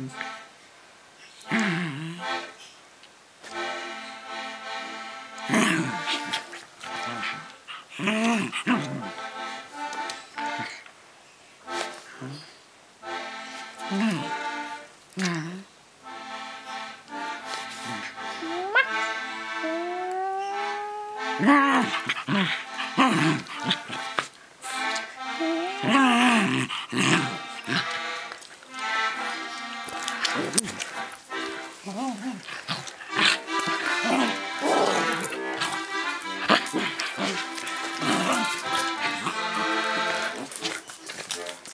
Mm-hmm. うん。